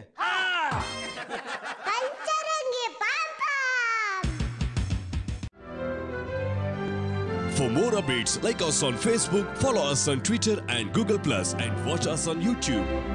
For more updates, like us on Facebook, follow us on Twitter and Google Plus, and watch us on YouTube.